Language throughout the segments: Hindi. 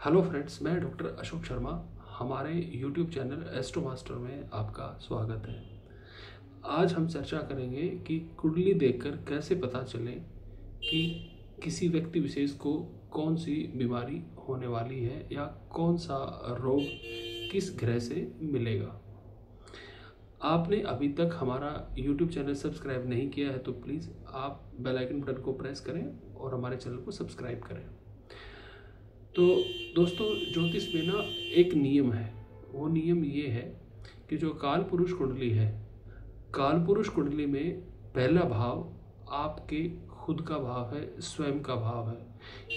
हेलो फ्रेंड्स मैं डॉक्टर अशोक शर्मा, हमारे यूट्यूब चैनल एस्ट्रो मास्टर में आपका स्वागत है। आज हम चर्चा करेंगे कि कुंडली देखकर कैसे पता चले कि किसी व्यक्ति विशेष को कौन सी बीमारी होने वाली है या कौन सा रोग किस ग्रह से मिलेगा। आपने अभी तक हमारा यूट्यूब चैनल सब्सक्राइब नहीं किया है तो प्लीज़ आप बेल आइकन बटन को प्रेस करें और हमारे चैनल को सब्सक्राइब करें। तो दोस्तों, ज्योतिष में ना एक नियम है। वो नियम ये है कि जो काल पुरुष कुंडली है, काल पुरुष कुंडली में पहला भाव आपके खुद का भाव है, स्वयं का भाव है,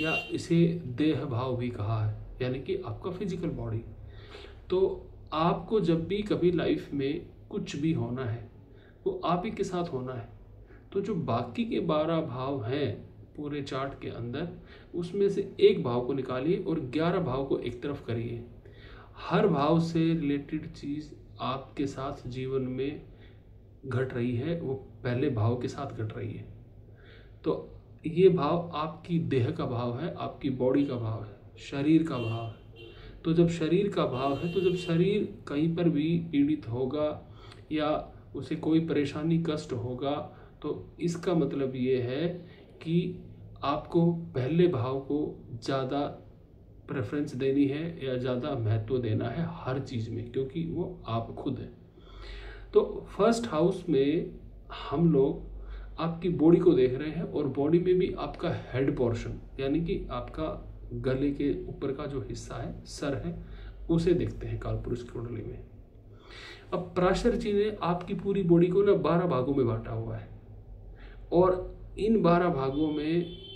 या इसे देह भाव भी कहा है, यानी कि आपका फ़िज़िकल बॉडी तो आपको जब भी कभी लाइफ में कुछ भी होना है, वो आप ही के साथ होना है। तो जो बाकी के बारह भाव हैं पूरे चार्ट के अंदर, उसमें से एक भाव को निकालिए और ग्यारह भाव को एक तरफ़ करिए। हर भाव से रिलेटेड चीज़ आपके साथ जीवन में घट रही है, वो पहले भाव के साथ घट रही है। तो ये भाव आपकी देह का भाव है, आपकी बॉडी का भाव है, शरीर का भाव है। तो जब शरीर का भाव है तो जब शरीर कहीं पर भी पीड़ित होगा या उसे कोई परेशानी, कष्ट होगा तो इसका मतलब ये है कि आपको पहले भाव को ज़्यादा प्रेफरेंस देनी है या ज़्यादा महत्व देना है हर चीज़ में, क्योंकि वो आप खुद हैं। तो फ़र्स्ट हाउस में हम लोग आपकी बॉडी को देख रहे हैं और बॉडी में भी आपका हेड पोर्शन यानी कि आपका गले के ऊपर का जो हिस्सा है, सर है, उसे देखते हैं कालपुरुष कुंडली में। अब प्राशर जी ने आपकी पूरी बॉडी को ना बारह भागों में बांटा हुआ है और इन बारह भागों में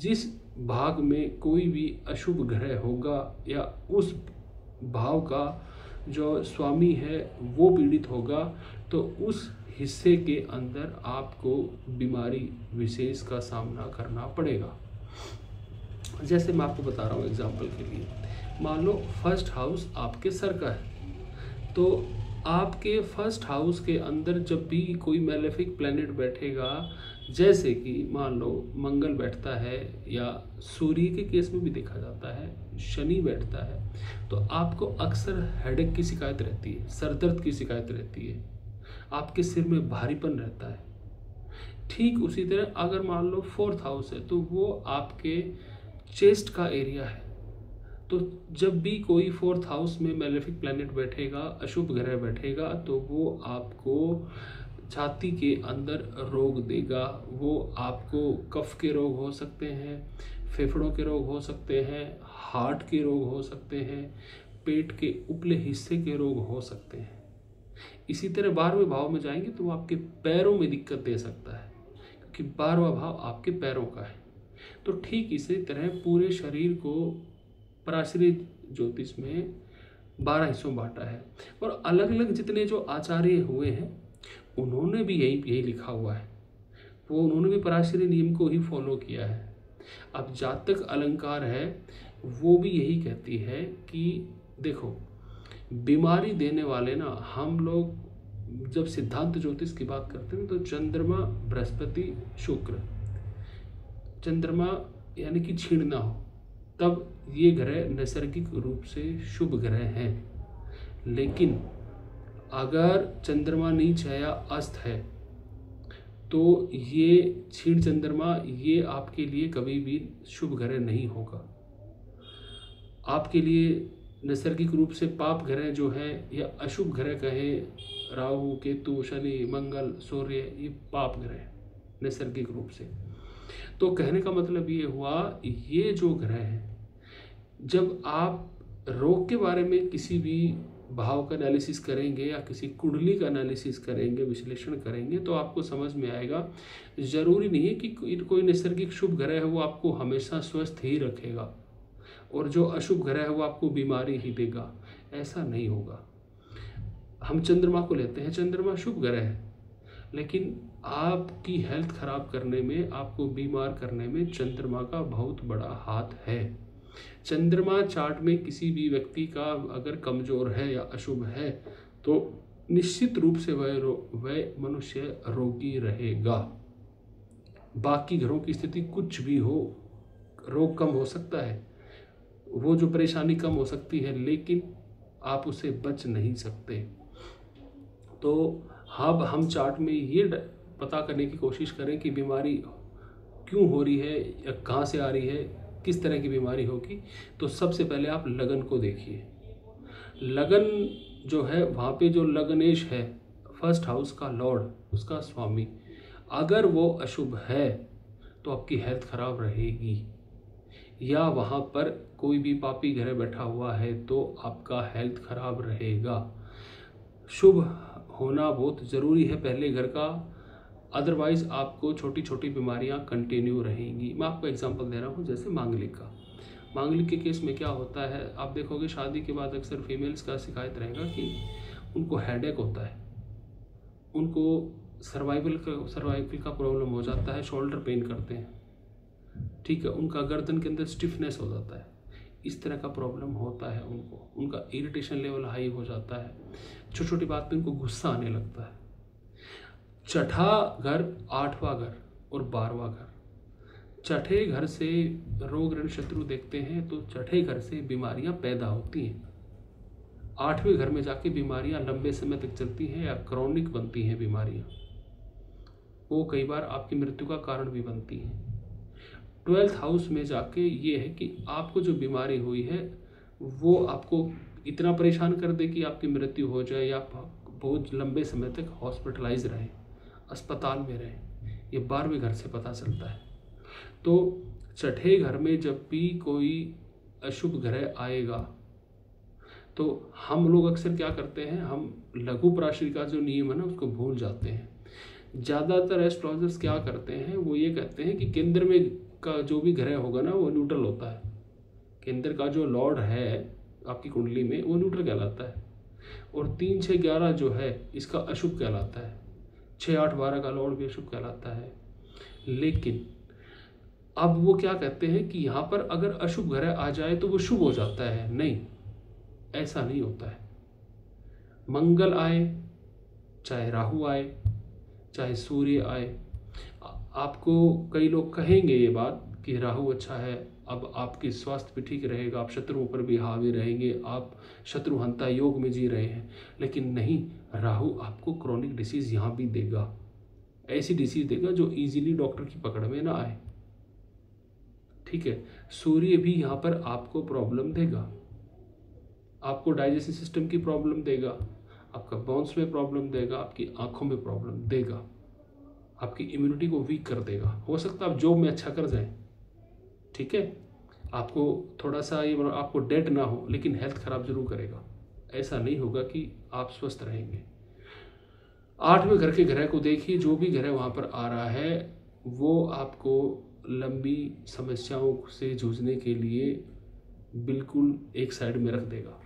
जिस भाग में कोई भी अशुभ ग्रह होगा या उस भाव का जो स्वामी है, वो पीड़ित होगा तो उस हिस्से के अंदर आपको बीमारी विशेष का सामना करना पड़ेगा। जैसे मैं आपको बता रहा हूँ एग्ज़ाम्पल के लिए। मान लो फ़र्स्ट हाउस आपके सर का है। तो आपके फ़र्स्ट हाउस के अंदर जब भी कोई मेलेफिक प्लेनेट बैठेगा जैसे कि मान लो मंगल बैठता है या सूर्य के केस में भी देखा जाता है, शनि बैठता है तो आपको अक्सर हेडेक की शिकायत रहती है सर दर्द की शिकायत रहती है। आपके सिर में भारीपन रहता है। ठीक उसी तरह अगर मान लो फोर्थ हाउस है तो वो आपके चेस्ट का एरिया है। तो जब भी कोई फोर्थ हाउस में मेलेफिक प्लैनेट बैठेगा, अशुभ ग्रह बैठेगा तो वो आपको छाती के अंदर रोग देगा। वो आपको कफ के रोग हो सकते हैं, फेफड़ों के रोग हो सकते हैं, हार्ट के रोग हो सकते हैं, पेट के उपले हिस्से के रोग हो सकते हैं। इसी तरह बारहवें भाव में जाएँगे तो वो आपके पैरों में दिक्कत दे सकता है, क्योंकि बारहवा भाव आपके पैरों का है। तो ठीक इसी तरह पूरे शरीर को पराश्रित ज्योतिष में बारह हिस्सों बांटा है। और अलग अलग जितने जो आचार्य हुए हैं उन्होंने भी यही यही लिखा हुआ है। वो उन्होंने भी पराशरी नियम को ही फॉलो किया है। अब जातक अलंकार है, वो भी यही कहती है कि देखो, बीमारी देने वाले ना, हम लोग जब सिद्धांत ज्योतिष की बात करते हैं तो चंद्रमा, बृहस्पति, शुक्र, चंद्रमा यानी कि छीण ना हो, तब ये ग्रह नैसर्गिक रूप से शुभ ग्रह हैं। लेकिन अगर चंद्रमा नीच है या अस्त है तो ये क्षीण चंद्रमा, ये आपके लिए कभी भी शुभ ग्रह नहीं होगा। आपके लिए नैसर्गिक रूप से पाप ग्रह जो है, या अशुभ ग्रह कहें, राहु, केतु, शनि, मंगल, सूर्य, ये पाप ग्रह नैसर्गिक रूप से। तो कहने का मतलब ये हुआ, ये जो ग्रह है, जब आप रोग के बारे में किसी भी भाव का एनालिसिस करेंगे या किसी कुंडली का एनालिसिस करेंगे, विश्लेषण करेंगे तो आपको समझ में आएगा। ज़रूरी नहीं है कि कोई नैसर्गिक शुभ ग्रह है वो आपको हमेशा स्वस्थ ही रखेगा और जो अशुभ ग्रह है वो आपको बीमारी ही देगा। ऐसा नहीं होगा। हम चंद्रमा को लेते हैं, चंद्रमा शुभ ग्रह है, लेकिन आपकी हेल्थ खराब करने में, आपको बीमार करने में चंद्रमा का बहुत बड़ा हाथ है। चंद्रमा चार्ट में किसी भी व्यक्ति का अगर कमज़ोर है या अशुभ है तो निश्चित रूप से वह वह मनुष्य रोगी रहेगा। बाकी घरों की स्थिति कुछ भी हो, रोग कम हो सकता है, वो जो परेशानी कम हो सकती है, लेकिन आप उसे बच नहीं सकते। तो अब हम चार्ट में ये पता करने की कोशिश करें कि बीमारी क्यों हो रही है या कहाँ से आ रही है किस तरह की बीमारी होगी तो सबसे पहले आप लगन को देखिए। लगन जो है, वहाँ पे जो लगनेश है, फ़र्स्ट हाउस का लॉर्ड, उसका स्वामी, अगर वो अशुभ है तो आपकी हेल्थ खराब रहेगी। या वहाँ पर कोई भी पापी घर बैठा हुआ है तो आपका हेल्थ खराब रहेगा। शुभ होना बहुत ज़रूरी है, पहले घर का अदरवाइज़ आपको छोटी छोटी बीमारियाँ कंटिन्यू रहेंगी। मैं आपको एग्जांपल दे रहा हूँ, जैसे मांगलिक का। मांगलिक के केस में क्या होता है, आप देखोगे शादी के बाद अक्सर फीमेल्स का शिकायत रहेगा कि उनको हेडेक होता है। उनको सर्वाइवल का सर्वाइवल का प्रॉब्लम हो जाता है शोल्डर पेन करते हैं। ठीक है, उनका गर्दन के अंदर स्टिफनेस हो जाता है। इस तरह का प्रॉब्लम होता है उनको। उनका इरिटेशन लेवल हाई हो जाता है। छोटी छोटी बात पे उनको गुस्सा आने लगता है। छठा घर, आठवां घर और बारहवां घर। छठे घर से रोग ऋण शत्रु देखते हैं तो छठे घर से बीमारियाँ पैदा होती हैं। आठवें घर में जाके बीमारियाँ लंबे समय तक चलती हैं या क्रॉनिक बनती हैं बीमारियाँ। वो कई बार आपकी मृत्यु का कारण भी बनती हैं। ट्वेल्थ हाउस में जाके ये है कि आपको जो बीमारी हुई है, वो आपको इतना परेशान कर दे कि आपकी मृत्यु हो जाए या बहुत लंबे समय तक हॉस्पिटलाइज रहे। अस्पताल में रहे, ये बारहवें घर से पता चलता है। तो छठे घर में जब भी कोई अशुभ ग्रह आएगा तो हम लोग अक्सर क्या करते हैं, हम लघु प्राशी का जो नियम है ना, उसको भूल जाते हैं। ज़्यादातर एस्ट्रोलॉजर्स क्या करते हैं, वो ये कहते हैं कि केंद्र में का जो भी ग्रह होगा ना, वो न्यूट्रल होता है। केंद्र का जो लॉर्ड है, आपकी कुंडली में, वो न्यूट्रल कहलाता है। और तीन छः ग्यारह जो है, इसका अशुभ कहलाता है। छः आठ बारह का लॉर्ड अशुभ कहलाता है। लेकिन अब वो क्या कहते हैं कि यहाँ पर अगर अशुभ ग्रह आ जाए तो वो शुभ हो जाता है। नहीं, ऐसा नहीं होता है। मंगल आए, चाहे राहु आए, चाहे सूर्य आए, आपको कई लोग कहेंगे ये बात कि राहु अच्छा है, अब आपकी स्वास्थ्य भी ठीक रहेगा, आप शत्रुओं पर भी हावी रहेंगे, आप शत्रुहंता योग में जी रहे हैं। लेकिन नहीं, राहु आपको क्रॉनिक डिसीज़ यहाँ भी देगा। ऐसी डिसीज़ देगा जो इजीली डॉक्टर की पकड़ में ना आए। ठीक है, सूर्य भी यहाँ पर आपको प्रॉब्लम देगा। आपको डाइजेस्टिव सिस्टम की प्रॉब्लम देगा। आपका बोन्स में प्रॉब्लम देगा, आपकी आँखों में प्रॉब्लम देगा। आपकी इम्यूनिटी को वीक कर देगा। हो सकता है आप जॉब में अच्छा कर जाएँ। ठीक है? आपको थोड़ा सा ये मतलब आपको डेड ना हो, लेकिन हेल्थ खराब ज़रूर करेगा। ऐसा नहीं होगा कि आप स्वस्थ रहेंगे। आठवें घर के ग्रह को देखिए, जो भी ग्रह वहाँ पर आ रहा है, वो आपको लंबी समस्याओं से जूझने के लिए बिल्कुल एक साइड में रख देगा।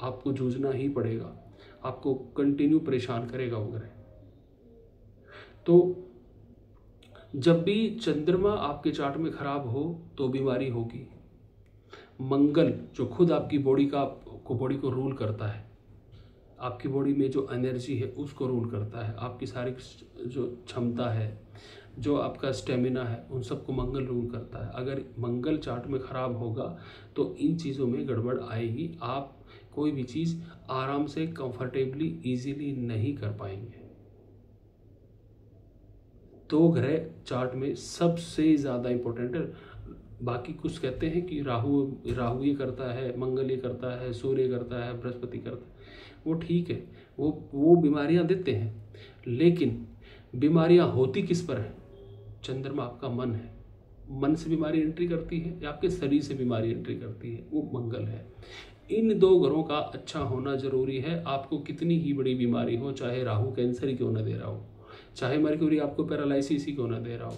आपको जूझना ही पड़ेगा। आपको कंटिन्यू परेशान करेगा वो ग्रह। तो जब भी चंद्रमा आपके चार्ट में खराब हो तो बीमारी होगी। मंगल, जो खुद आपकी बॉडी का, को बॉडी को रूल करता है, आपकी बॉडी में जो एनर्जी है, उसको रूल करता है। आपकी सारी जो क्षमता है, जो आपका स्टेमिना है, उन सबको मंगल रूल करता है। अगर मंगल चार्ट में ख़राब होगा तो इन चीज़ों में गड़बड़ आएगी। आप कोई भी चीज़ आराम से कंफर्टेबली इजीली नहीं कर पाएँगे। दो ग्रह चार्ट में सबसे ज़्यादा इंपॉर्टेंट है। बाकी कुछ कहते हैं कि राहु राहु ये करता है, मंगल ये करता है, सूर्य करता है, बृहस्पति करता है। वो ठीक है, वो वो बीमारियाँ देते हैं, लेकिन बीमारियाँ होती किस पर है? चंद्रमा आपका मन है। मन से बीमारी एंट्री करती है, या आपके शरीर से बीमारी एंट्री करती है? वो मंगल है। इन दो घरों का अच्छा होना ज़रूरी है। आपको कितनी ही बड़ी बीमारी हो, चाहे राहु, कैंसर ही क्यों ना दे रहा हो। चाहे मरक्यूरी आपको पैरालिसिस ही क्यों ना दे रहा हो,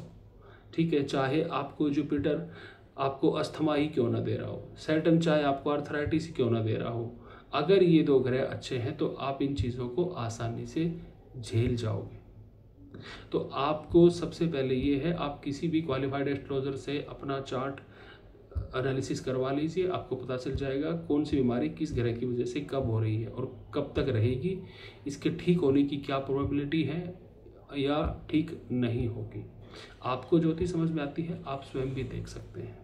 ठीक है? चाहे आपको जुपिटर आपको अस्थमा ही क्यों ना दे रहा हो सैटन चाहे आपको आर्थराइटिस ही क्यों ना दे रहा हो, अगर ये दो ग्रह अच्छे हैं तो आप इन चीज़ों को आसानी से झेल जाओगे। तो आपको सबसे पहले ये है, आप किसी भी क्वालिफाइड एस्ट्रोलॉजर से अपना चार्ट एनालिसिस करवा लीजिए, आपको पता चल जाएगा कौन सी बीमारी किस ग्रह की वजह से कब हो रही है और कब तक रहेगी, इसके ठीक होने की क्या प्रोबेबिलिटी है या ठीक नहीं होगी। आपको ज्योति समझ में आती है, आप स्वयं भी देख सकते हैं।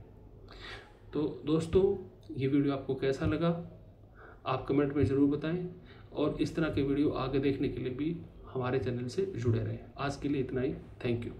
तो दोस्तों, ये वीडियो आपको कैसा लगा? आप कमेंट में ज़रूर बताएँ और इस तरह के वीडियो आगे देखने के लिए भी हमारे चैनल से जुड़े रहें। आज के लिए इतना ही। Thank you.